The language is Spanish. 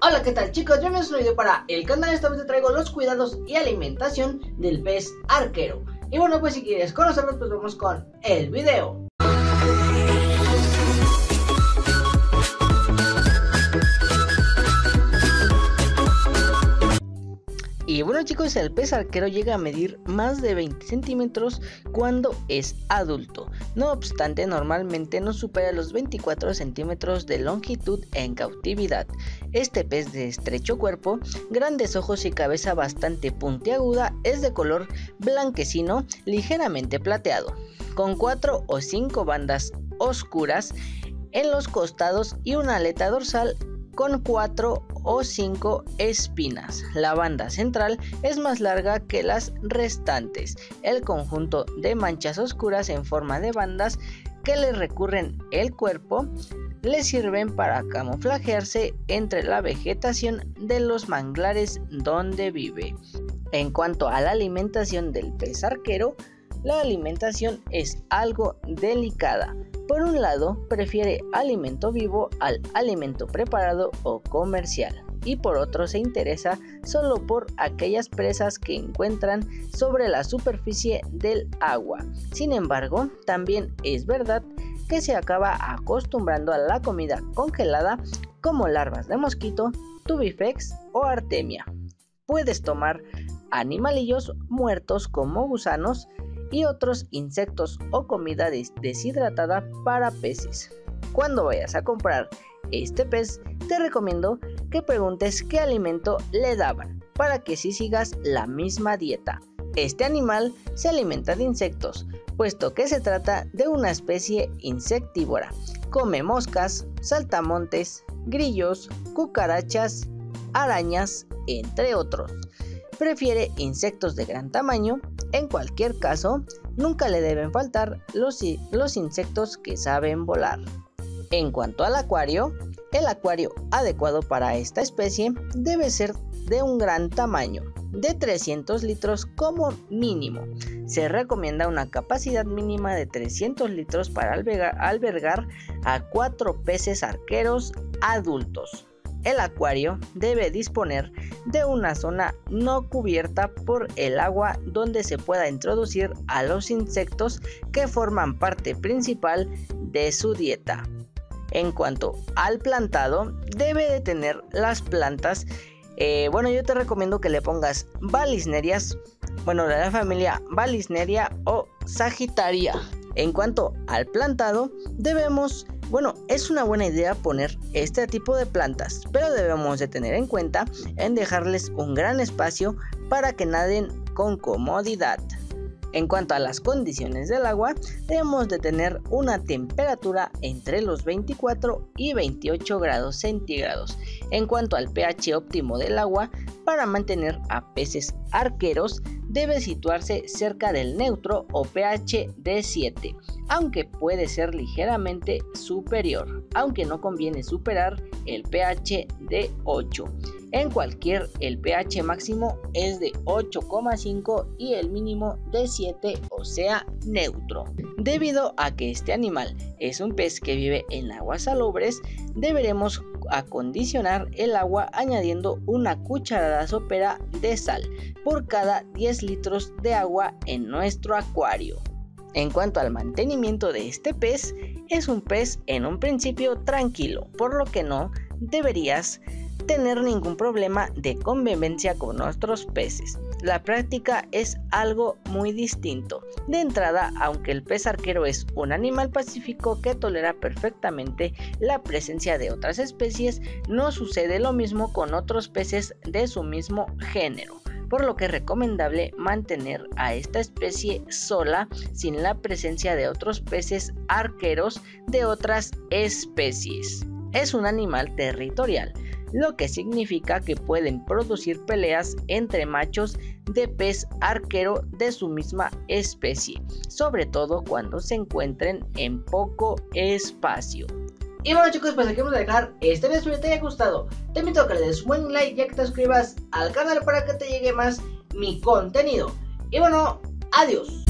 Hola, ¿qué tal chicos? Bienvenidos a un video para el canal. Esta vez te traigo los cuidados y alimentación del pez arquero. Y bueno, pues si quieres conocerlos, pues vamos con el video. Y bueno chicos, el pez arquero llega a medir más de 20 centímetros cuando es adulto. No obstante, normalmente no supera los 24 centímetros de longitud en cautividad. Este pez de estrecho cuerpo, grandes ojos y cabeza bastante puntiaguda es de color blanquecino ligeramente plateado, con 4 o 5 bandas oscuras en los costados y una aleta dorsal con 4 o 5 espinas. La banda central es más larga que las restantes. El conjunto de manchas oscuras en forma de bandas que le recurren el cuerpo le sirven para camuflajearse entre la vegetación de los manglares donde vive. En cuanto a la alimentación del pez arquero, la alimentación es algo delicada. Por un lado, prefiere alimento vivo al alimento preparado o comercial. Y por otro, se interesa solo por aquellas presas que encuentran sobre la superficie del agua. Sin embargo, también es verdad que se acaba acostumbrando a la comida congelada como larvas de mosquito, tubifex o artemia. Puedes tomar animalillos muertos como gusanos, y otros insectos o comida deshidratada para peces. Cuando vayas a comprar este pez, te recomiendo que preguntes qué alimento le daban para que si sigas la misma dieta. Este animal se alimenta de insectos, puesto que se trata de una especie insectívora. Come moscas, saltamontes, grillos, cucarachas, arañas, entre otros. Prefiere insectos de gran tamaño en cualquier caso, nunca le deben faltar los, insectos que saben volar. En cuanto al acuario, el acuario adecuado para esta especie debe ser de un gran tamaño, de 300 litros como mínimo. Se recomienda una capacidad mínima de 300 litros para albergar a 4 peces arqueros adultos. El acuario debe disponer de una zona no cubierta por el agua donde se pueda introducir a los insectos que forman parte principal de su dieta. En cuanto al plantado, debe de tener las plantas. Eh, bueno, yo te recomiendo que le pongas balisnerias, bueno, de la familia balisneria o sagitaria. En cuanto al plantado, debemos bueno, es una buena idea poner este tipo de plantas, pero debemos de tener en cuenta en dejarles un gran espacio para que naden con comodidad. En cuanto a las condiciones del agua, debemos de tener una temperatura entre los 24 y 28 grados centígrados. En cuanto al pH óptimo del agua, para mantener a peces arqueros, debe situarse cerca del neutro o pH de 7, aunque puede ser ligeramente superior, aunque no conviene superar el pH de 8. En cualquier el pH máximo es de 8,5 y el mínimo de 7, o sea, neutro. Debido a que este animal es un pez que vive en aguas salobres, deberemos acondicionar el agua añadiendo una cucharada sopera de sal por cada 10 litros de agua en nuestro acuario. En cuanto al mantenimiento de este pez, es un pez en un principio tranquilo, por lo que no deberías tener ningún problema de convivencia con nuestros peces. La práctica es algo muy distinto. De entrada, aunque el pez arquero es un animal pacífico que tolera perfectamente la presencia de otras especies, no sucede lo mismo con otros peces de su mismo género por lo que es recomendable mantener a esta especie sola sin la presencia de otros peces arqueros de otras especies. Es un animal territorial, lo que significa que pueden producir peleas entre machos de pez arquero de su misma especie, sobre todo cuando se encuentren en poco espacio. Y bueno chicos, pues aquí vamos a dejar este video, espero te haya gustado. Te invito a que le des buen like y que te suscribas al canal para que te llegue más mi contenido. Y bueno, adiós.